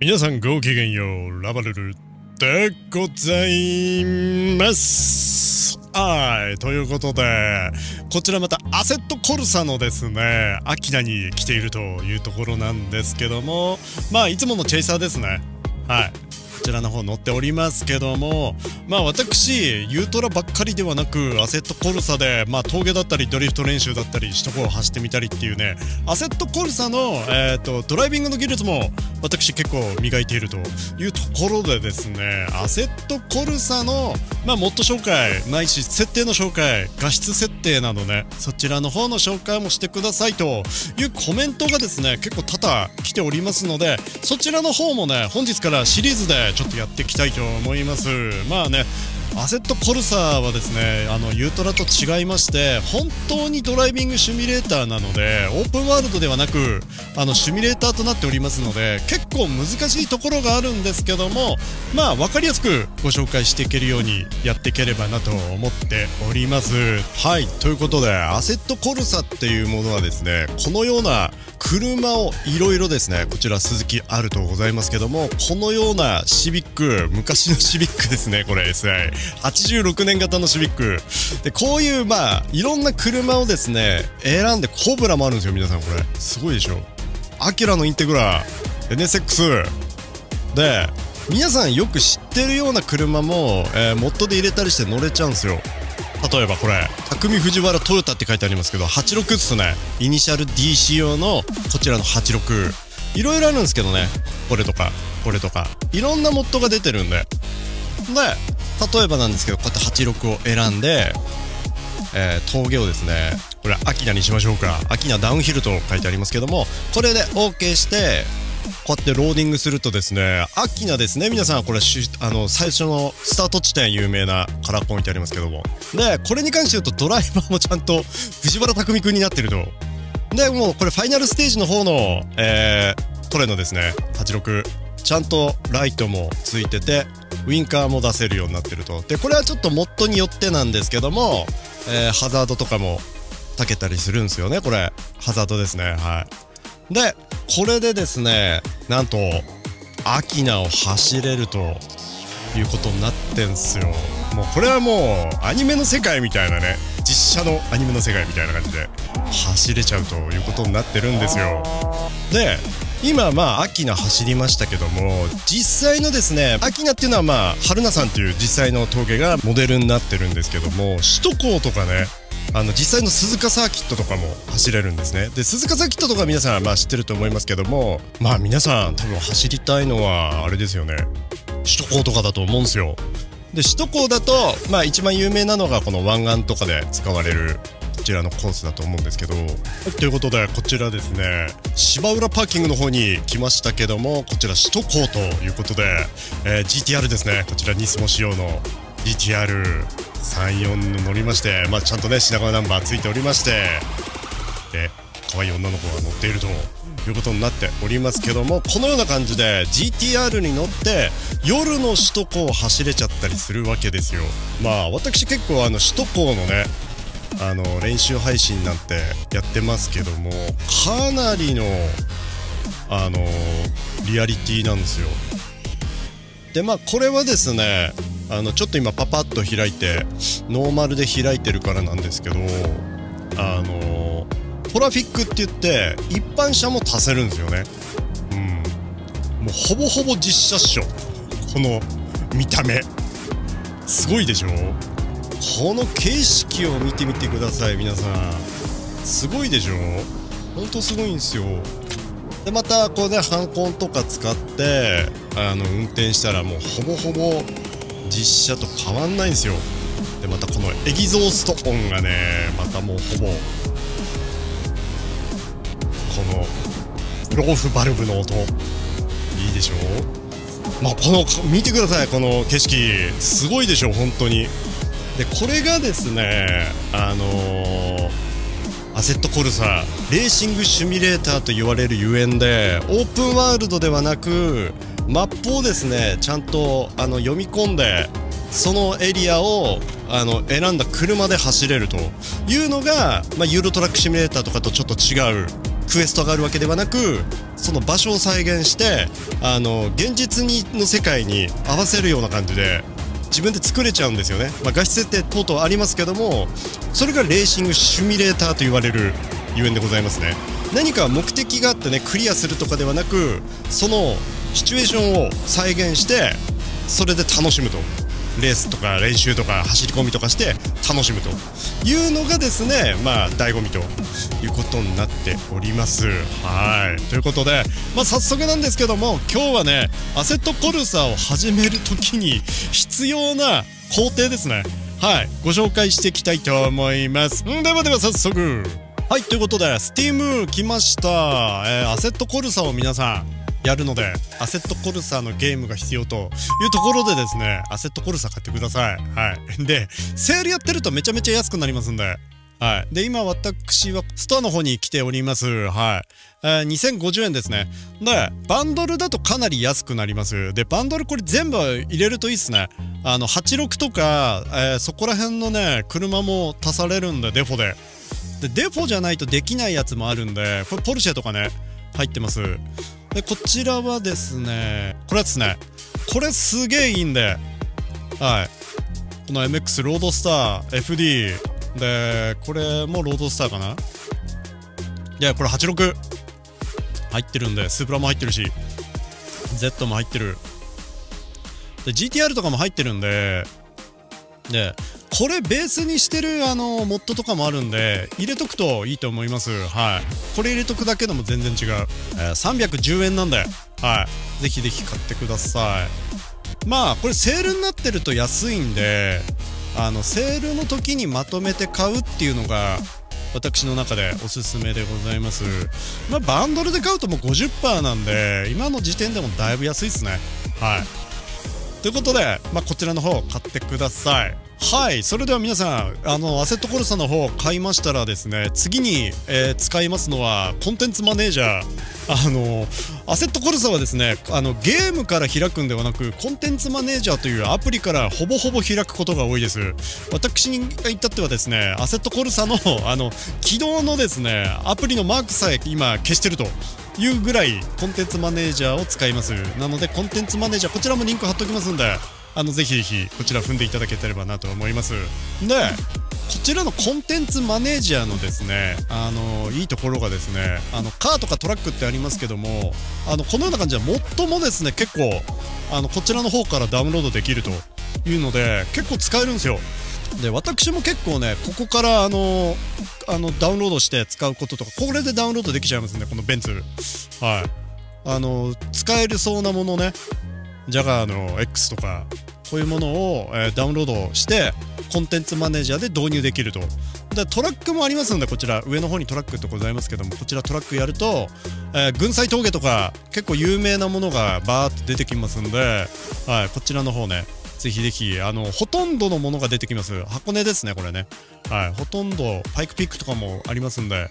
皆さんごきげんよう、ラバルルでございます。はい、ということで、こちらまたアセットコルサのですね、アキナに来ているというところなんですけども、まあ、いつものチェイサーですね。はい。ちらの方乗っておりますけども、まあ私、ユートラばっかりではなく、アセットコルサで、まあ峠だったりドリフト練習だったり、首都高を走ってみたりっていうね、アセットコルサの、えー、とドライビングの技術も私結構磨いているというところでですね、アセットコルサの、まあモッド紹介、ないし設定の紹介、画質設定などね、そちらの方の紹介もしてくださいというコメントがですね、結構多々来ておりますので、そちらの方もね、本日からシリーズでちょっとやっていきたいと思います。まあね、アセットコルサはですね、あの、ユートラと違いまして、本当にドライビングシミュレーターなので、オープンワールドではなく、あの、シミュレーターとなっておりますので、結構難しいところがあるんですけども、まあ、わかりやすくご紹介していけるようにやっていければなと思っております。はい、ということで、アセットコルサっていうものはですね、このような車をいろいろですね、こちら鈴木あるとございますけども、このようなシビック、昔のシビック ですね、これ SI。86年型のシビック。で、こういう、まあ、いろんな車をですね、選んで、コブラもあるんですよ、皆さん、これ。すごいでしょ。アキラのインテグラ、NSX。で、皆さんよく知ってるような車も、えーモッドで入れたりして乗れちゃうんですよ。例えばこれ、匠藤原トヨタって書いてありますけど、86っすね。イニシャル D 仕様のこちらの86。いろいろあるんですけどね。これとか、これとか。いろんなモッドが出てるんで。で、例えばなんですけど、こうやって86を選んで、えー峠をですね、これ、秋名にしましょうか。秋名ダウンヒルと書いてありますけども、これで OK して、こうやってローディングするとですね、秋名ですね、皆さん、これし、あの、最初のスタート地点有名なカラーポイントありますけども。で、これに関して言うと、ドライバーもちゃんと藤原拓海くんになってると。で、もうこれファイナルステージの方の、えー、トレノですね、86、ちゃんとライトもついてて、ウインカーも出せるようになってると。で、これはちょっと MOD によってなんですけども、えーハザードとかもたけたりするんですよね、これ。ハザードですね、はい。で、これでですね、なんと、アキナを走れるということになってんすよ。もうこれはもうアニメの世界みたいなね、実写のアニメの世界みたいな感じで走れちゃうということになってるんですよ。で、今まあアキナ走りましたけども実際のですねアキナっていうのはまあ春菜さんっていう実際の峠がモデルになってるんですけども首都高とかねあの実際の鈴鹿サーキットとかも走れるんですね。で鈴鹿サーキットとか皆さんまあ知ってると思いますけどもまあ皆さん多分走りたいのはあれですよね。首都高とかだと思うんですよ。で首都高だとまあ一番有名なのがこの湾岸とかで使われるこちらのコースだと思うんですけどということでこちらですね芝浦パーキングの方に来ましたけどもこちら首都高ということで、えー GTR ですね。こちらニスモ仕様の GTR34 乗りましてまあちゃんとね品川ナンバーついておりまして。で可愛い女の子が乗っているということになっておりますけどもこのような感じで GTR に乗って夜の首都高を走れちゃったりするわけですよ。まあ私結構あの首都高のねあの練習配信なんてやってますけどもかなりのあのリアリティなんですよ。でまあこれはですねあのちょっと今パパッと開いてノーマルで開いてるからなんですけどあのトラフィックって言って一般車も足せるんですよね。うん。もうほぼほぼ実車っしょ。この見た目。すごいでしょ？この景色を見てみてください皆さん。すごいでしょ？ほんとすごいんですよ。でまたこうねハンコンとか使ってあの運転したらもうほぼほぼ実車と変わんないんですよ。でまたこのエキゾースト音がねまたもうほぼこのローフバルブの音。いいでしょ？まあこの見てくださいこの景色。すごいでしょ本当に。でこれがですねあのーアセットコルサレーシングシミュレーターと言われるゆえんでオープンワールドではなくマップをですねちゃんとあの読み込んでそのエリアをあの選んだ車で走れるというのが、まあ、ユーロトラックシミュレーターとかとちょっと違うクエストがあるわけではなくその場所を再現してあの現実にの世界に合わせるような感じで自分で作れちゃうんですよね、まあ、画質設定等々ありますけどもそれがレーシングシミュレーターと言われるゆえんでございますね。何か目的があってねクリアするとかではなくそのシチュエーションを再現してそれで楽しむと。レースとか練習とか走り込みとかして楽しむと。いうのがですねまあ醍醐味ということになっております。はい。ということでまあ早速なんですけども今日はねアセットコルサを始める時に必要な工程ですね。はい。ご紹介していきたいと思います。ではでは早速。はい。ということで Steam 来ました、えー、アセットコルサを皆さんやるのでアセットコルサーのゲームが必要というところでですねアセットコルサー買ってくださいはいでセールやってるとめちゃめちゃ安くなりますんではい。で、今私はストアの方に来ております。はい。えー、2050円ですね。で、バンドルだとかなり安くなります。で、バンドルこれ全部入れるといいっすね。あの、86とか、えー、そこら辺のね、車も足されるんで、デフォで。で、デフォじゃないとできないやつもあるんで、これポルシェとかね、入ってます。でこちらはですねこれですねこれすげえいいんではい。この MX ロードスター FD でこれもロードスターかな？いやこれ86入ってるんでスープラも入ってるし Z も入ってる。で GTR とかも入ってるんででこれベースにしてるあのモッドとかもあるんで入れとくといいと思いますはいこれ入れとくだけでも全然違う、えー、310円なんではいぜひぜひ買ってくださいまあこれセールになってると安いんであのセールの時にまとめて買うっていうのが私の中でおすすめでございます。まあ、バンドルで買うともう50%なんで、今の時点でもだいぶ安いですね。はい。ということで、まあ、こちらの方買ってください。はいそれでは皆さんあのアセットコルサの方買いましたらですね次に、えー、使いますのはコンテンツマネージャー。あのアセットコルサはですねあのゲームから開くんではなくコンテンツマネージャーというアプリからほぼほぼ開くことが多いです。私に言ったってはですねアセットコルサの あの起動のですねアプリのマークさえ今消してるというぐらいコンテンツマネージャーを使います。なのでコンテンツマネージャーこちらもリンク貼っておきますんであのぜひぜひこちら踏んでいただければなと思います。でこちらのコンテンツマネージャーのですねあのいいところがですねあのカーとかトラックってありますけどもあのこのような感じで最もですね結構あのこちらの方からダウンロードできるというので結構使えるんですよ。で私も結構ねここからあのあのダウンロードして使うこととかこれでダウンロードできちゃいますねこのベンツ。はい。あの使えるそうなものねジャガーの X とかこういうものを、え、ダウンロードしてコンテンツマネージャーで導入できると。でトラックもありますのでこちら上の方にトラックってございますけどもこちらトラックやると、えー、群際峠とか結構有名なものがバーって出てきますんで、はい、こちらの方ねぜひぜひあのほとんどのものが出てきます。箱根ですねこれね。はいほとんどパイクピックとかもありますんで、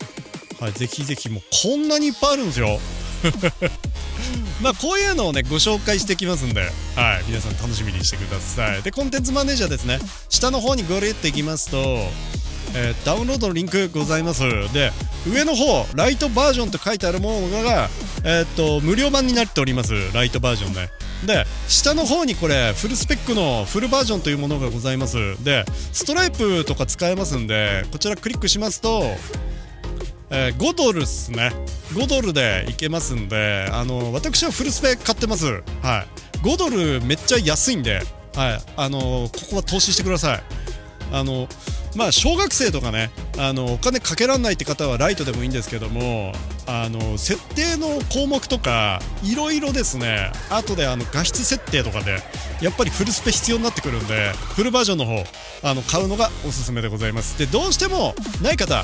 はい、ぜひぜひもうこんなにいっぱいあるんですよ。まあこういうのをねご紹介してきますんで、はい、皆さん楽しみにしてください。でコンテンツマネージャーですね。下の方にゴリっていきますとえー、ダウンロードのリンクございます。で上の方ライトバージョンと書いてあるものが、えー、っと無料版になっております。ライトバージョンでで下の方にこれフルスペックのフルバージョンというものがございます。でストライプとか使えますんでこちらクリックしますとえー、5ドルっすね。5ドルでいけますんであの私はフルスペ買ってます。はい。5ドルめっちゃ安いんではい。あのここは投資してください。あのまあ小学生とかねあのお金かけらんないって方はライトでもいいんですけどもあの設定の項目とかいろいろですね。後であの画質設定とかでやっぱりフルスペ必要になってくるんでフルバージョンの方あの買うのがおすすめでございます。でどうしてもない方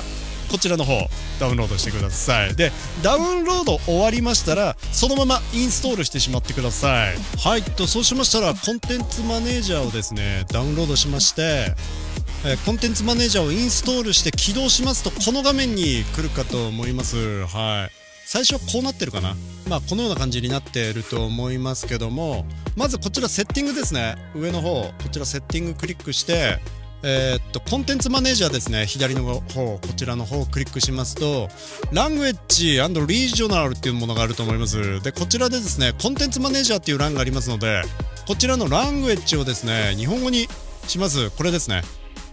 こちらの方ダウンロードしてください。でダウンロード終わりましたらそのままインストールしてしまってください。はいとそうしましたらコンテンツマネージャーをですねダウンロードしましてえコンテンツマネージャーをインストールして起動しますとこの画面に来るかと思います。はい。最初はこうなってるかな？まあこのような感じになっていると思いますけどもまずこちらセッティングですね。上の方こちらセッティングクリックしてえー、っとコンテンツマネージャーですね。左の方こちらの方をクリックしますとラングエッジリージョナルっていうものがあると思います。でこちらでですねコンテンツマネージャーっていう欄がありますのでこちらのラングエッジをですね日本語にします。これですね。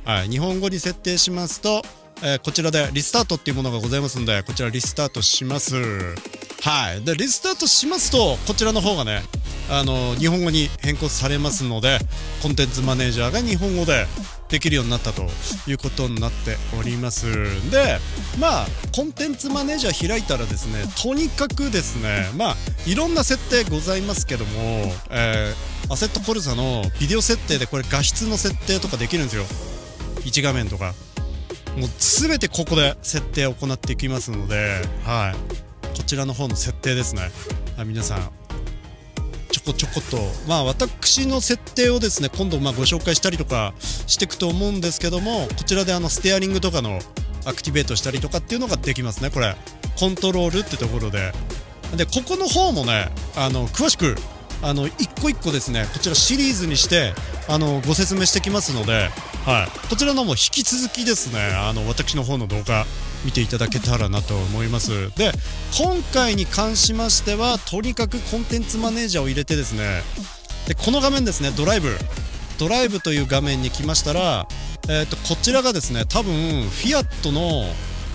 はい。日本語に設定しますと、えー、こちらでリスタートっていうものがございますのでこちらリスタートします。はい。でリスタートしますとこちらの方がねあの日本語に変更されますのでコンテンツマネージャーが日本語でできるようになったということになっておりますでまあコンテンツマネージャー開いたらですねとにかくですねまあいろんな設定ございますけども、えー、アセットコルサのビデオ設定でこれ画質の設定とかできるんですよ。1画面とか。もう全てここで設定を行っていきますのではい。こちらの方の設定ですね。皆さんこちょこっとまあ私の設定をですね今度まあご紹介したりとかしていくと思うんですけどもこちらであのステアリングとかのアクティベートしたりとかっていうのができますね。これコントロールってところで。でここの方もねあの詳しくあの一個一個ですねこちらシリーズにしてあのご説明してきますので、はい、こちらのも引き続きですねあの私の方の動画。見ていただけたらなと思います。で今回に関しましてはとにかくコンテンツマネージャーを入れてですねでこの画面ですねドライブ。ドライブという画面に来ましたら、えーと、こちらがですね多分フィアットの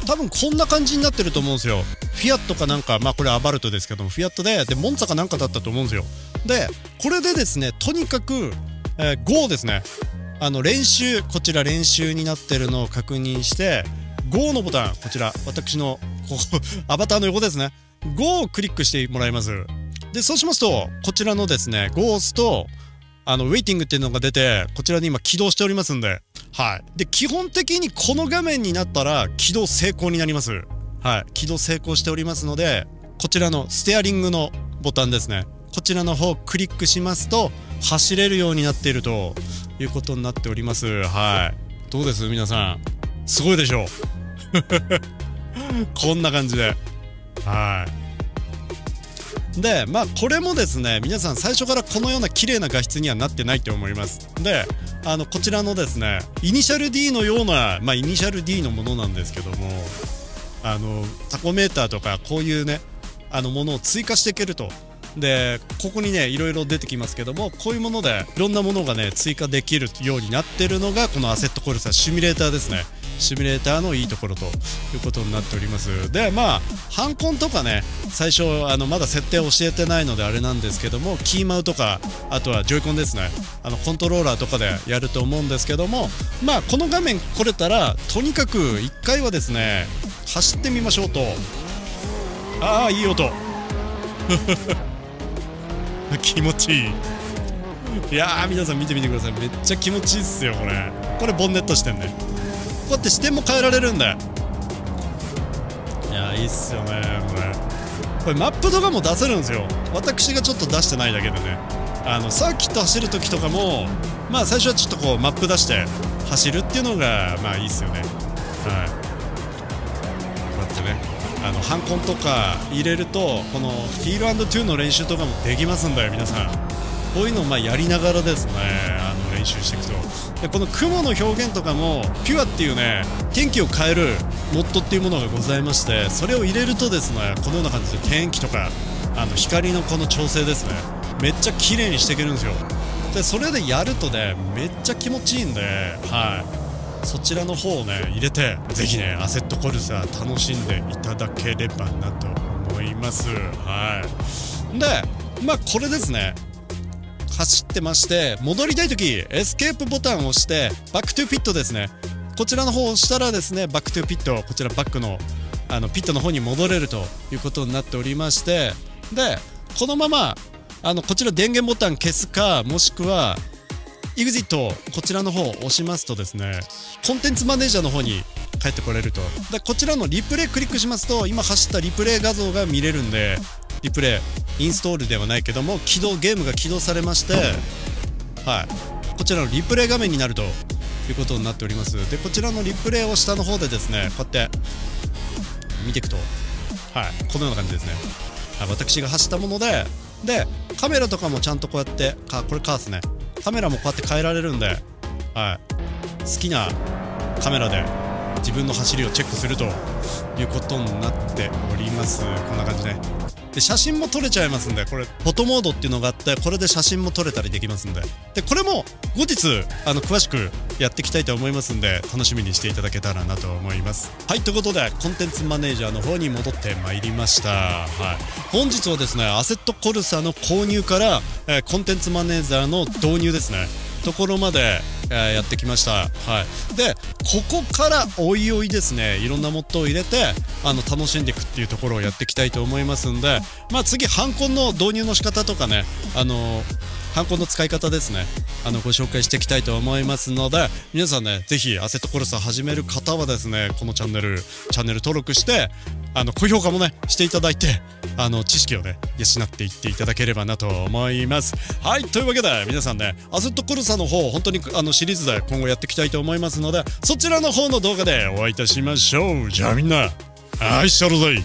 多分こんな感じになってると思うんですよ。フィアットかなんかまあこれアバルトですけどもフィアットででモンツァかなんかだったと思うんですよ。でこれでですねとにかく、えー、GO ですね。あの練習こちら練習になってるのを確認して GO のボタンこちら私のここ アバターの横ですね。GO をクリックしてもらいます。でそうしますとこちらのですね GO を押すとあのウェイティングっていうのが出てこちらに今起動しておりますんで。はい。で基本的にこの画面になったら起動成功になります。はい。起動成功しておりますのでこちらのステアリングのボタンですね。こちらの方をクリックしますと走れるようになっているということになっております。はい。どうです？皆さん。すごいでしょう。こんな感じで。はい。でまあこれもですね皆さん最初からこのような綺麗な画質にはなってないと思います。であのこちらのですねイニシャル D のようなまあイニシャル D のものなんですけどもあのタコメーターとかこういうねあのものを追加していけると。でここにねいろいろ出てきますけどもこういうものでいろんなものがね追加できるようになってるのがこのアセットコルサシミュレーターですね。シミュレーターのいいところということになっております。でまあハンコンとかね最初あのまだ設定教えてないのであれなんですけどもキーマウとかあとはジョイコンですね。あのコントローラーとかでやると思うんですけどもまあこの画面来れたらとにかく1回はですね走ってみましょうと。ああいい音。気持ちいい。いやー皆さん見てみてください。めっちゃ気持ちいいっすよこれ。これボンネットしてんね。こうやって視点も変えられるんだ。よいやいいっすよねこれ。これマップとかも出せるんですよ。私がちょっと出してないだけでね。あのサーキット走る時とかもまあ最初はちょっとこうマップ出して走るっていうのがまあいいっすよね。はい。こうやってねあのハンコンとか入れるとこのヒールトゥーの練習とかもできますんだよ皆さん。こういうのをまあやりながらですねあの練習していくと。でこの雲の表現とかもピュアっていうね天気を変える MOD っていうものがございましてそれを入れるとですねこのような感じで天気とかあの光のこの調整ですねめっちゃ綺麗にしていけるんですよ。でそれでやるとねめっちゃ気持ちいいんではい。そちらの方をね入れてぜひねアセットコルサ楽しんでいただければなと思います。はい。でまあこれですね。走ってまして戻りたい時エスケープボタンを押して Back to Pit ですね。こちらの方を押したらですね Back to Pit こちらバックのあのピットの方に戻れるということになっておりましてでこのままあのこちら電源ボタン消すかもしくは EXIT こちらの方を押しますとですねコンテンツマネージャーの方に帰ってこれると。でこちらのリプレイクリックしますと今走ったリプレイ画像が見れるんでリプレイ。インストールではないけども起動ゲームが起動されましてはい。こちらのリプレイ画面になるということになっております。でこちらのリプレイを下の方でですねこうやって見ていくとはい。このような感じですね、はい、私が走ったものででカメラとかもちゃんとこうやってかこれカースね。カメラもこうやって変えられるんではい。好きなカメラで自分の走りをチェックするということになっております。こんな感じねで写真も撮れちゃいますんでこれフォトモードっていうのがあってこれで写真も撮れたりできますんで。でこれも後日あの詳しくやっていきたいと思いますんで楽しみにしていただけたらなと思います。はいということでコンテンツマネージャーの方に戻ってまいりました。はい。本日はですねアセットコルサの購入から、えー、コンテンツマネージャーの導入ですね。ところまで、え、やってきました。はい、でここからおいおいですねいろんなモッドを入れてあの楽しんでいくっていうところをやっていきたいと思いますんで、まあ、次ハンコンの導入の仕方とかねあのハンコの使い方ですねあのご紹介していきたいと思いますので皆さんねぜひアセットコルサ始める方はですねこのチャンネルチャンネル登録してあの高評価もねしていただいてあの知識をね養っていっていただければなと思いますはいというわけで皆さんねアセットコルサの方本当にあのシリーズで今後やっていきたいと思いますのでそちらの方の動画でお会いいたしましょうじゃあみんな愛しちゃるぜ